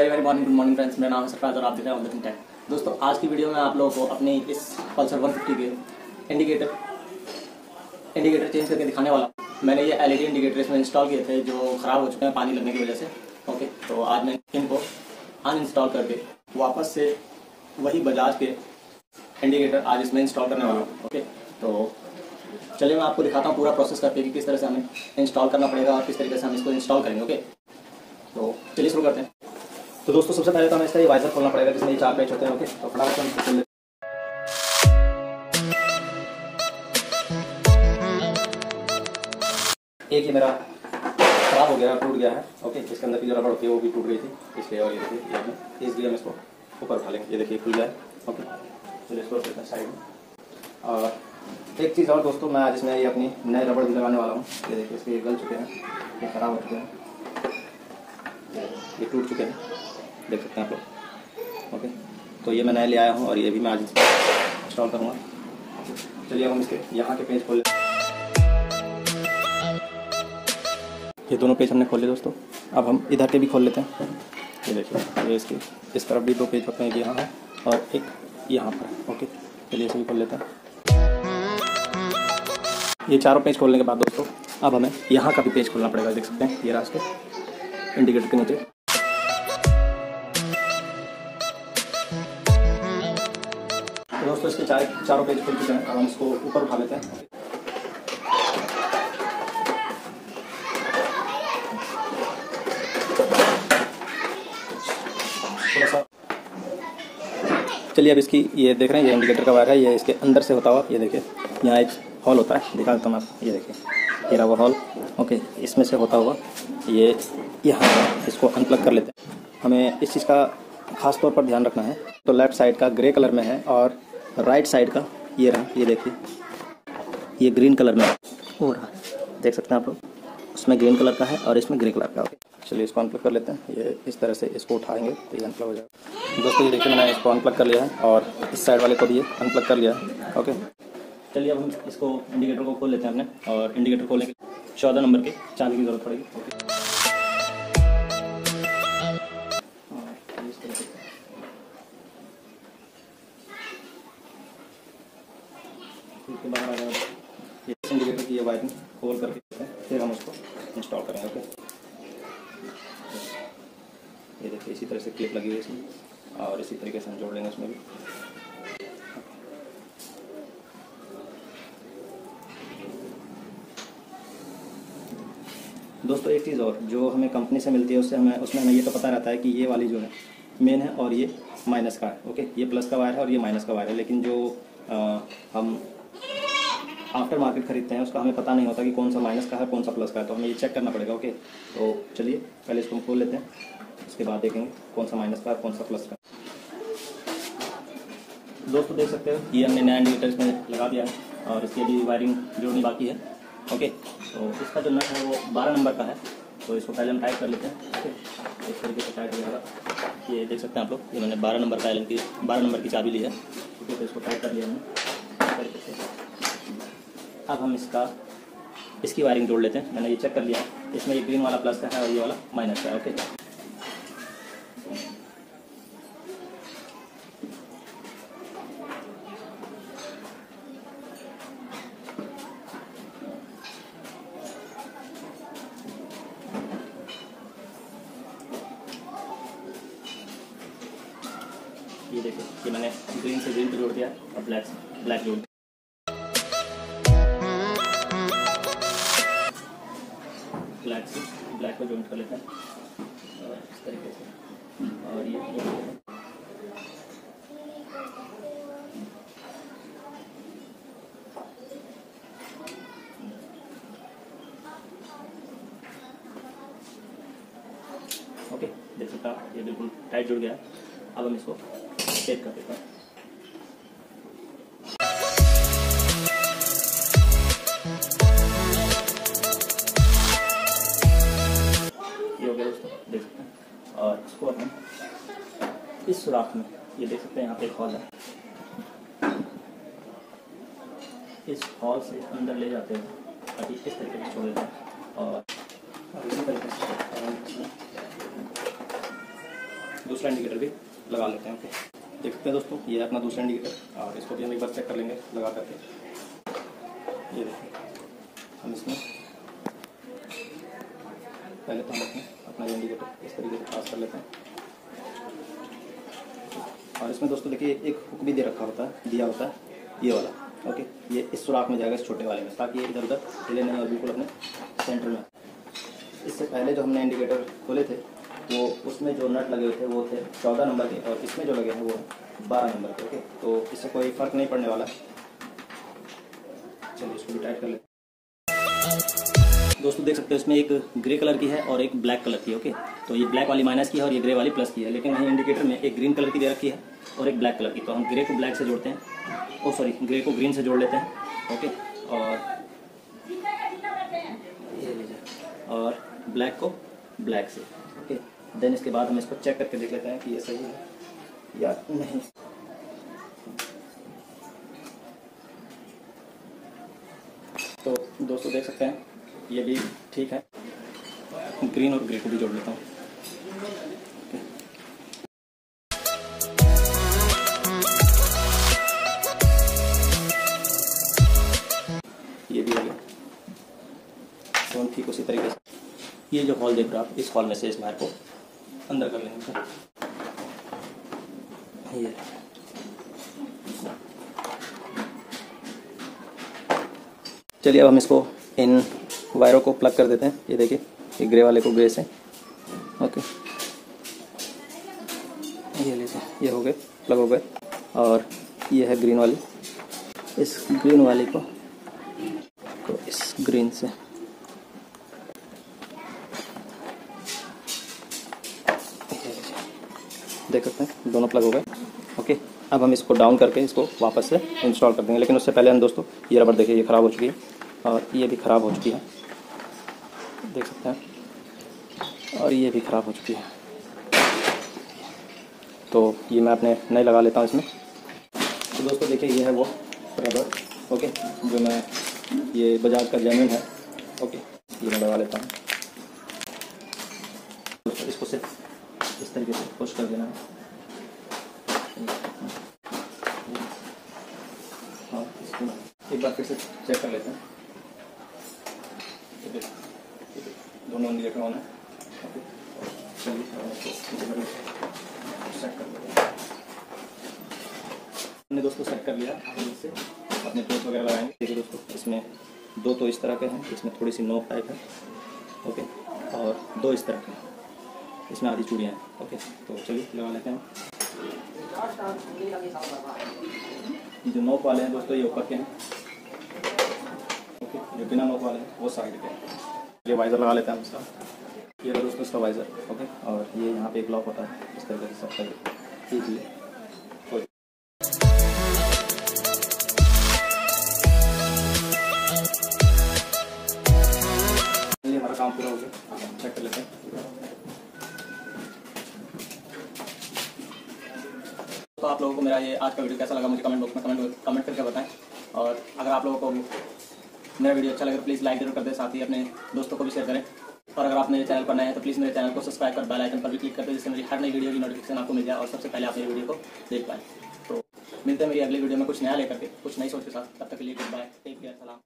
Very very morning, good morning friends. मेरा नाम है सरफराज और आप देख रहे हैं ऑन द टेक दोस्तों, आज की वीडियो में आप लोगों को अपनी इस पल्सर 150 के इंडिकेटर इंडिकेटर चेंज करके दिखाने वाला। मैंने ये एलईडी इंडिकेटर इसमें इंस्टॉल किए थे जो ख़राब हो चुके हैं पानी लगने की वजह से। ओके तो आज मैं इनको अनइंस्टॉल करके वापस से वही बजाज के इंडिकेटर आज इसमें इंस्टॉल करने वाला हूँ। ओके तो चलिए मैं आपको दिखाता हूँ पूरा प्रोसेस करके कि किस तरह से हमें इंस्टॉल करना पड़ेगा और किस तरीके से हम इसको इंस्टॉल करेंगे। ओके तो चलिए शुरू करते हैं। तो दोस्तों, सबसे पहले तो हमें इसका ये वाइजर खोलना पड़ेगा, जिसमें ये चार पेज होते हैं ओके तो फटाफट हम एक ये मेरा खराब हो गया, टूट गया है ओके इसके अंदर की जो रबड़ होती है, वो भी टूट गई थी। इसलिए और ये देखिए, ये इसलिए हम इसको ऊपर उठा लेंगे। ये देखिए, खुल है ओके चलिए, इसको हैं साइड में। और एक चीज़ और दोस्तों, मैं आज इसमें ये अपनी नए रबड़ भी लगाने वाला हूँ, ये देखिए, इसके गल चुके हैं, ये खराब हो चुके हैं, ये टूट चुके हैं। देख सकते हैं आप लोग। ओके? तो ये मैं नए ले आया हूँ और ये भी मैं आज इंस्टॉल करूँगा। चलिए हम इसके यहाँ के पेज खोल हैं। ये दोनों पेज हमने खोले दोस्तों। अब हम इधर के भी खोल लेते हैं। ये देखिए, ये इसके, इस तरफ़ भी दो पेज होते हैं यहाँ है और एक यहाँ पर। ओके? चलिए इसे भी खोल लेते हैं। ये चारों पेज खोलने के बाद दोस्तों, अब हमें यहाँ का भी पेज खोलना पड़ेगा, देख सकते हैं, ये रास्ते, इंडिकेटर के नीचे। दोस्तों, इसके चार चारों पेज खुल चुके हैं। अब हम इसको ऊपर उठा लेते हैं। चलिए, अब इसकी ये देख रहे हैं, ये इंडिकेटर का वायर है, ये इसके अंदर से होता हुआ, ये देखिए, यहाँ एक हॉल होता है, दिखा देता हूँ मैं आपको, ये देखिए ये रहा वो हॉल ओके इसमें से होता हुआ, ये यहाँ इसको अनप्लग कर लेते हैं। हमें इस चीज़ का खास तौर पर ध्यान रखना है तो लेफ़्ट साइड का ग्रे कलर में है, और राइट साइड का, ये रहा, ये देखिए। ये ग्रीन कलर में है हो। रहा देख सकते हैं आप लोग, उसमें ग्रीन कलर का है और इसमें ग्रे कलर का चलिए इसको अनप्लग कर लेते हैं। ये इस तरह से इसको उठाएँगे तो ये अनप्लग हो जाएगा। दोस्तों, ये देखिए मैंने इसको अनप्लग कर लिया है और इस साइड वाले को भी अनप्लग कर लिया है ओके चलिए अब हम इसको इंडिकेटर को खोल लेते हैं अपने, और इंडिकेटर खोलने के चौदह नंबर के चाबी की ज़रूरत पड़ेगी ओके फिर हम उसको इंस्टॉल करेंगे ओके ये देखिए इसी तरह से क्लिप लगी हुई है इसमें और इसी तरीके से हम जोड़ लेंगे उसमें भी दोस्तों एक चीज़ और जो हमें कंपनी से मिलती है उससे हमें उसमें हमें ये तो पता रहता है कि ये वाली जो है मेन है और ये माइनस का है ओके ये प्लस का वायर है और ये माइनस का वायर है लेकिन जो आ, हम आफ्टर मार्केट खरीदते हैं, उसका हमें पता नहीं होता कि कौन सा माइनस का है, कौन सा प्लस का है तो हमें ये चेक करना पड़ेगा ओके तो चलिए, पहले इसको हम खोल लेते हैं, उसके बाद देखेंगे कौन सा माइनस का है, कौन सा प्लस का दोस्तों, देख सकते हो, ये हमने नया इंडिकेटर इसमें लगा दिया है, और इसकी अभी वायरिंग जोड़नी बाकी है ओके तो इसका जो नट है, वो बारह नंबर का है तो इसको पहले हम टाइट कर लेते हैं ओके इस तरीके से टाइट हो जाएगा। ये देख सकते हैं आप लोग, ये मैंने बारह नंबर का एलन की बारह नंबर की चाबी ली है ओके तो इसको टाइट कर लिया हमने अब हम इसका, इसकी वायरिंग जोड़ लेते हैं। मैंने ये चेक कर लिया। इसमें ये ग्रीन वाला प्लस का है और ये वाला माइनस का है ओके ये देखिए ये मैंने ग्रीन से ग्रीन पे जोड़ दिया और ब्लैक ब्लैक जोड़ दिया। ब्लैक से, ब्लैक को जॉइंट कर लेते हैं। इस तरीके से। और ये। ओके देख सकते ये बिल्कुल टाइट जुड़ गया। अब हम इसको सेट कर देते हैं। और इसको हम इस सुराख में, ये देख सकते हैं, यहाँ पे एक हॉल है। इस हॉल से अंदर ले जाते हैं। ताकि इस तरीके से छोड़ देते हैं और इसी तरीके से दूसरा इंडिकेटर भी लगा लेते हैं ओके देख सकते हैं दोस्तों, ये अपना दूसरा इंडिकेटर और इसको भी हम एक बार चेक कर लेंगे, लगा करके। ये देखिए हम इसमें पहले तो हम अपने अपना इंडिकेटर इस तरीके से पास कर लेते हैं। और इसमें दोस्तों देखिए, एक हुक भी दे रखा होता है, दिया होता है, ये वाला ओके ये इस सुराख में जाएगा, इस छोटे वाले में, ताकि ये इधर उधर हिले नहीं और बिल्कुल अपने सेंटर में। इससे पहले जो हमने इंडिकेटर खोले थे, वो उसमें जो नट लगे हुए थे, वो थे चौदह नंबर के, और इसमें जो लगे हैं, वो बारह नंबर के ओके तो इससे कोई फ़र्क नहीं पड़ने वाला। चलिए, इसको भी टाइट कर लेते दोस्तों देख सकते हो इसमें एक ग्रे कलर की है और एक ब्लैक कलर की, ओके? तो ये ब्लैक वाली माइनस की है और ये ग्रे वाली प्लस की है, लेकिन वहीं इंडिकेटर में एक ग्रीन कलर की दे रखी है और एक ब्लैक कलर की। तो हम ग्रे को ब्लैक से जोड़ते हैं। ओ, सॉरी, ग्रे को ग्रीन से जोड़ लेते हैं, ओके? और और ब्लैक को ब्लैक से, ओके? देन इसके बाद हम इसको चेक करके देख लेते हैं कि ये सही है या नहीं। तो दोस्तों देख सकते हैं ये भी ठीक है। ग्रीन और ग्रे को भी जोड़ लेता हूँ। ये भी हो गया। ठीक उसी तरीके से। ये जो हॉल देख रहे हो आप, इस हॉल में से इस वायर को अंदर कर लेंगे। ये। चलिए अब हम इसको इन वायरों को प्लग कर देते हैं। ये देखिए ये ग्रे वाले को ग्रे से। ओके। ये लीजिए ये हो गए प्लग हो गए। और ये है ग्रीन वाली। इस ग्रीन वाली को, को इस ग्रीन से। देख सकते हैं दोनों प्लग हो गए। ओके अब हम इसको डाउन करके इसको वापस से इंस्टॉल कर देंगे। लेकिन उससे पहले हम दोस्तों ये रबर देखिए ये ख़राब हो चुकी है। और ये भी ख़राब हो चुकी है। देख सकते हैं। और ये भी ख़राब हो चुकी है। तो ये मैं अपने नए लगा लेता हूँ इसमें। तो दोस्तों देखिए, ये है वो रबर ओके जो मैं ये बजाज का जेन्यून है ओके ये मैं लगा लेता हूँ। इसको सिर्फ़ इस तरीके से पुश कर देना हाँ। एक बार फिर से चेक कर लेते हैं दोनों इंडिकेटर ऑन है ओके चलिए सेट कर लेते हमने दोस्तों सेट कर लिया इससे अपने टोच वगैरह लगाएँगे। देखिए दोस्तों, इसमें दो तो इस तरह के हैं, इसमें थोड़ी सी नोक टाइप है ओके और दो इस तरह के इसमें आधी चूड़ियाँ हैं ओके तो चलिए, लगा लेते हैं जो नोक वाले हैं दोस्तों, ये ऊपर के हैं ओके जो बिना नोक वाले हैं, वो साइड के हैं। ये वाइज़र लगा लेते हैं हम ये दोस्तों इसका वाइज़र ओके और ये यहाँ पे एक लॉक होता है, इस तरीके से सबका ठीक है काम पूरा हो गया चेक कर लेते हैं। तो आप लोगों को मेरा ये आज का वीडियो कैसा लगा मुझे कमेंट बॉक्स में कमेंट कमेंट करके बताएँ। और अगर आप लोगों को मेरा वीडियो अच्छा लगे तो प्लीज़ लाइक ज़रूर कर दें, साथ ही अपने दोस्तों को भी शेयर करें। और अगर आप मेरे चैनल पर नए हैं तो प्लीज़ मेरे चैनल को सब्सक्राइब कर बेल आइकन पर भी क्लिक कर दें, जिससे मेरी हर नई वीडियो की नोटिफिकेशन आपको मिल जाए और सबसे पहले आप मेरी वीडियो को देख पाएँ। तो मिलते हैं मेरी अगली वीडियो में कुछ नया लेकर के, कुछ नई सोच के साथ। तब तक के लिए गुड बाय टेक केयर सलाम